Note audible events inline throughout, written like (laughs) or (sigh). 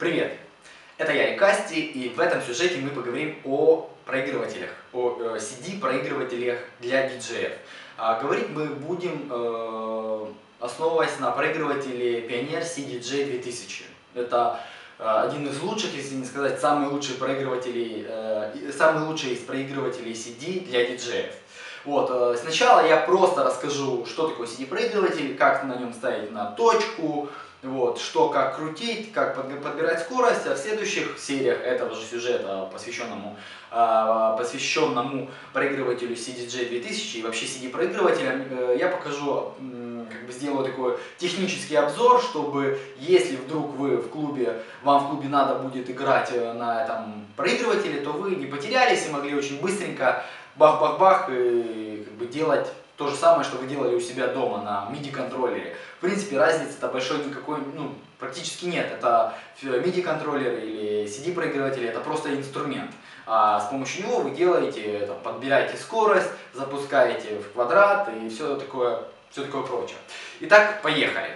Привет! Это я, Касти, и в этом сюжете мы поговорим о проигрывателях, о э, CD-проигрывателях для диджеев. А говорить мы будем, э, основываясь на проигрывателе Pioneer CDJ 2000. Это э, один из лучших, если не сказать, самый лучший проигрывателей, э, самый лучший из проигрывателей CD для диджеев. Вот, сначала я просто расскажу, что такое CD-проигрыватель, как на нем ставить на точку, вот, что как крутить, как подбирать скорость, а в следующих сериях этого же сюжета, посвященному, а, посвященному проигрывателю CDJ 2000 и вообще CD-проигрывателям, э, я покажу, как бы сделаю такой технический обзор, чтобы если вдруг вы в клубе, вам в клубе надо будет играть э, на этом проигрывателе, то вы не потерялись и могли очень быстренько бах-бах-бах и как бы делать то же самое, что вы делали у себя дома на MIDI-контроллере. В принципе, разницы-то большой никакой, ну, практически нет. Это MIDI-контроллер или CD-проигрыватель, это просто инструмент. А с помощью него вы делаете, там, подбираете скорость, запускаете в квадрат и все такое, все такое прочее. Итак, поехали.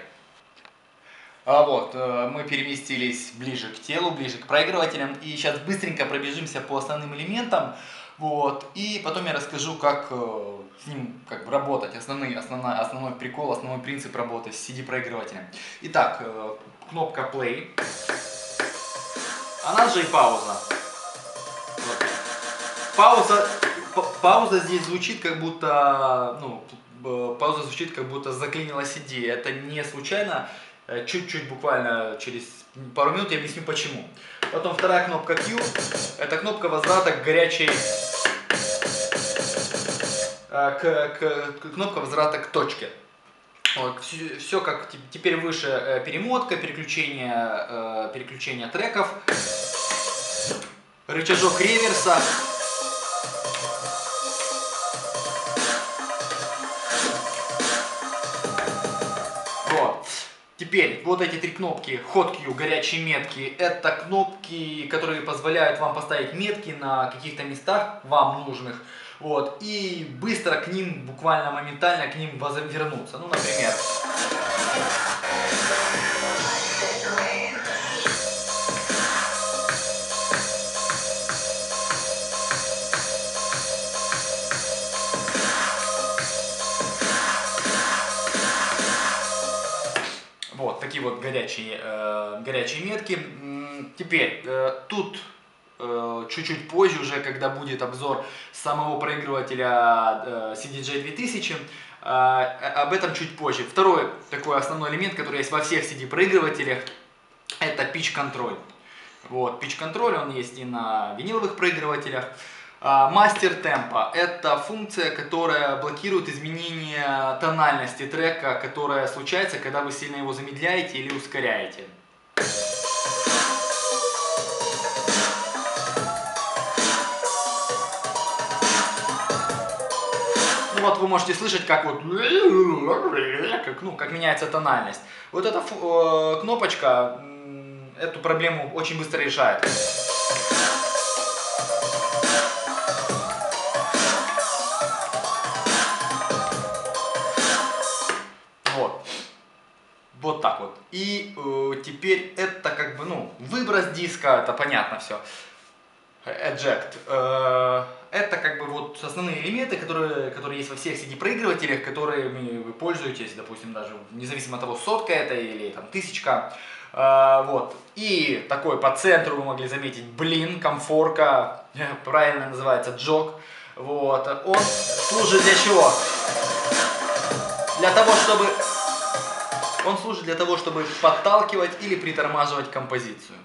А вот, э, мы переместились ближе к телу, ближе к проигрывателям. И сейчас быстренько пробежимся по основным элементам. Вот, и потом я расскажу, как э, с ним как бы работать, основной, основной, основной прикол, основной принцип работы с CD-проигрывателем. Итак, э, кнопка play, она же и пауза. Вот. Пауза, пауза здесь звучит как будто, ну, пауза звучит как будто заклинила CD. Это не случайно, чуть-чуть буквально через пару минут я объясню почему. Потом вторая кнопка Q, это кнопка возврата к горячей Э, к, к, кнопка возврата к точке. Вот, все, все как теперь выше э, перемотка, переключение, э, переключение треков, рычажок реверса. Теперь вот эти три кнопки Hot Q, горячие метки, это кнопки, которые позволяют вам поставить метки на каких-то местах вам нужных. Вот, и быстро к ним, буквально моментально к ним вернуться. Ну, например... Вот горячие, э, горячие метки. Теперь, э, тут Э, чуть-чуть позже уже, когда будет обзор самого проигрывателя э, CDJ 2000, э, об этом чуть позже. Второй такой основной элемент, который есть во всех CD-проигрывателях, это pitch контроль. Вот, pitch контроль, он есть и на виниловых проигрывателях. Мастер темпа – это функция, которая блокирует изменение тональности трека, которая случается, когда вы сильно его замедляете или ускоряете. вот вы можете слышать, как вот, как, ну, как меняется тональность. Вот эта э, кнопочка эту проблему очень быстро решает. И э, теперь это как бы, ну, выброс диска, это понятно все. Eject. Э, это как бы вот основные элементы, которые, которые есть во всех CD-проигрывателях, которыми вы пользуетесь, допустим, даже независимо от того, сотка это или там тысячка. А, вот. И такой по центру вы могли заметить блин, комфорка, (laughs) правильно называется джок. Вот. Он служит для чего? Для того, чтобы... Он служит для того, чтобы подталкивать или притормаживать композицию.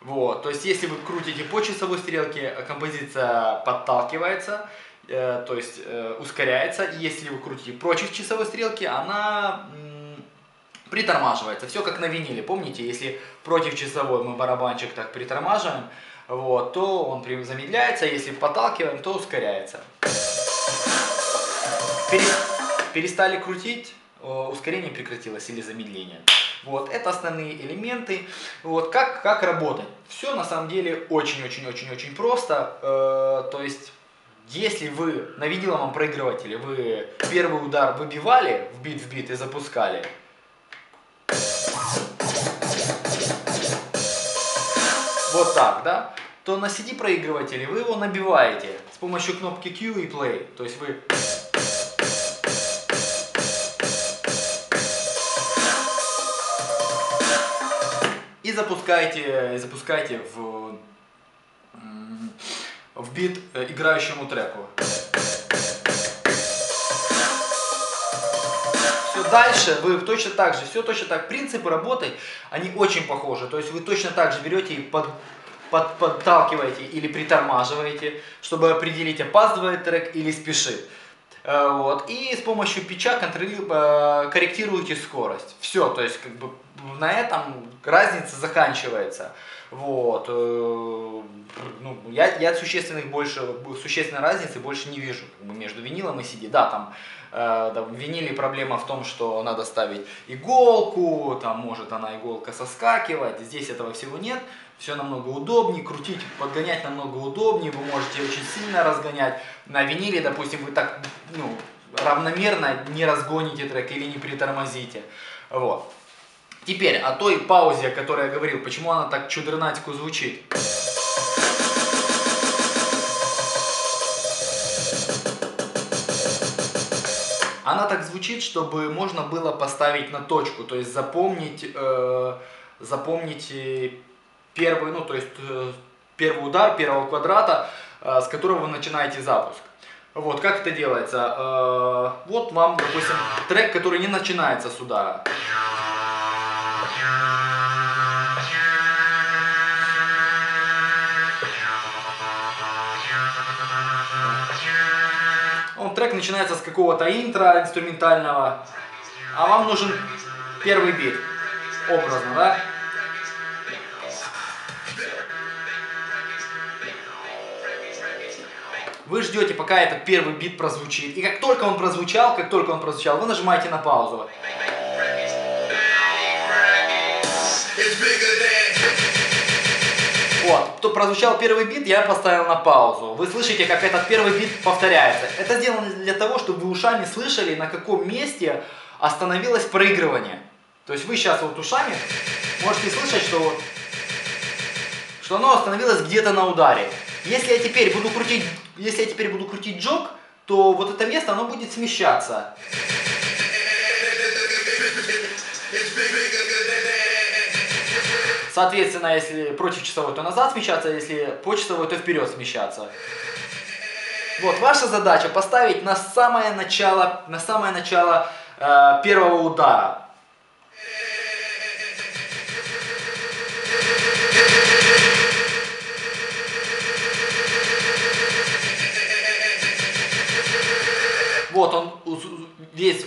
Вот, то есть если вы крутите по часовой стрелке, композиция подталкивается, э, то есть э, ускоряется. И если вы крутите против часовой стрелки, она притормаживается. Все как на виниле. Помните, если против часовой мы барабанчик так притормаживаем, вот, то он замедляется, если подталкиваем, то ускоряется. Перестали крутить, ускорение прекратилось или замедление. Вот, это основные элементы. Вот, как, как работать? Все на самом деле очень-очень-очень-очень просто. Э, то есть, если вы на виниловом проигрывателе вы первый удар выбивали в бит в бит и запускали, вот так, да, то на CD проигрывателе вы его набиваете с помощью кнопки Q и Play. То есть вы и запускаете, запускаете в, в бит играющему треку. Все дальше вы точно так же, все точно так. Принципы работы, они очень похожи. То есть вы точно так же берете и под, под, подталкиваете или притормаживаете, чтобы определить, опаздывает трек или спешит. Э, вот. И с помощью пича э, корректируете скорость. Все, то есть как бы на этом разница заканчивается. Вот. Э, ну, я, я существенных больше, существенной разницы больше не вижу как бы, между винилом и CD. Да, там э, да, в виниле проблема в том, что надо ставить иголку, там может она иголка соскакивать, здесь этого всего нет все намного удобнее, крутить, подгонять намного удобнее, вы можете очень сильно разгонять. На виниле, допустим, вы так ну, равномерно не разгоните трек или не притормозите. Вот. Теперь о той паузе, о которой я говорил, почему она так чудернатику звучит. Она так звучит, чтобы можно было поставить на точку, то есть запомнить, э, запомнить э, первый, ну то есть э, первый удар первого квадрата, э, с которого вы начинаете запуск. Вот, как это делается? Э, вот вам, допустим, трек, который не начинается с удара. Он трек начинается с какого-то интро инструментального, а вам нужен первый бит, образно, да? Вы ждете, пока этот первый бит прозвучит. И как только он прозвучал, как только он прозвучал, вы нажимаете на паузу. Вот, то прозвучал первый бит, я поставил на паузу. Вы слышите, как этот первый бит повторяется. Это сделано для того, чтобы вы ушами слышали, на каком месте остановилось проигрывание. То есть вы сейчас вот ушами можете слышать, что, что оно остановилось где-то на ударе. Если я теперь буду крутить, если я теперь буду крутить джок, то вот это место, оно будет смещаться. Соответственно, если против часовой, то назад смещаться, если по часовой, то вперед смещаться. Вот, ваша задача поставить на самое начало, на самое начало э, первого удара. Вот он весь...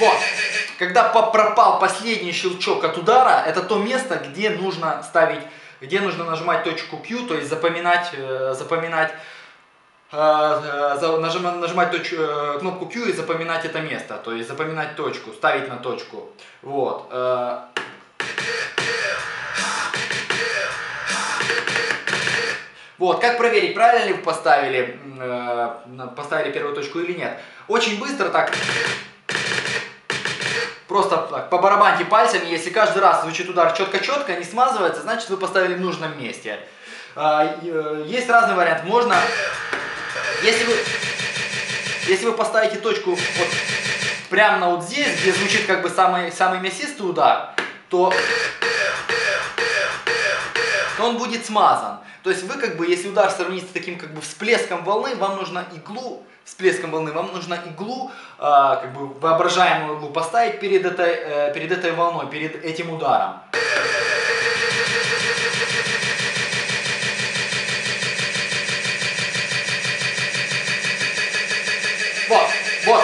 Вот. Когда пропал последний щелчок от удара, это то место, где нужно ставить, где нужно нажимать точку Q, то есть запоминать, э, запоминать э, э, нажимать, нажимать точ, кнопку Q и запоминать это место, то есть запоминать точку, ставить на точку. Вот. Вот, как проверить, правильно ли вы поставили, э, поставили первую точку или нет. Очень быстро так, просто так, по барабанке пальцами, если каждый раз звучит удар четко-четко, не смазывается, значит вы поставили в нужном месте. Э, э, есть разный вариант, можно, если вы, если вы поставите точку вот прямо вот здесь, где звучит как бы самый, самый мясистый удар, то, то он будет смазан. То есть вы как бы, если удар сравнить с таким как бы всплеском волны, вам нужно иглу, всплеском волны, вам нужно иглу, э, как бы воображаемую иглу поставить перед этой, э, перед этой волной, перед этим ударом. Вот, вот,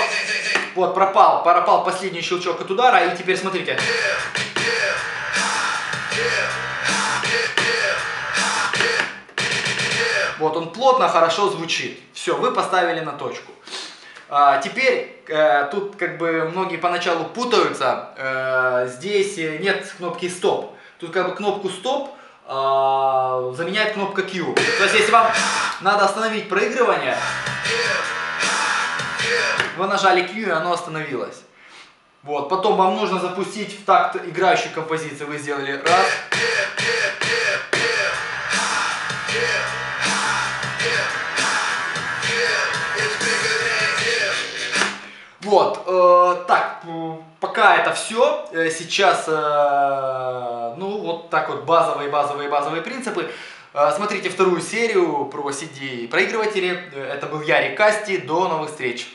вот, пропал, пропал последний щелчок от удара, и теперь смотрите. Вот он плотно, хорошо звучит. Все, вы поставили на точку. А, теперь э, тут как бы многие поначалу путаются. Э, здесь нет кнопки стоп. Тут как бы кнопку стоп э, заменяет кнопка Q. То есть если вам надо остановить проигрывание, Вы нажали Q, и оно остановилось. Вот, потом вам нужно запустить в такт играющей композиции. Вы сделали раз. Вот, э, так, пока это все. Э, сейчас, э, ну, вот так вот базовые, базовые, базовые принципы. Э, смотрите вторую серию про CD проигрыватели. Э, это был Ярик Касти. До новых встреч!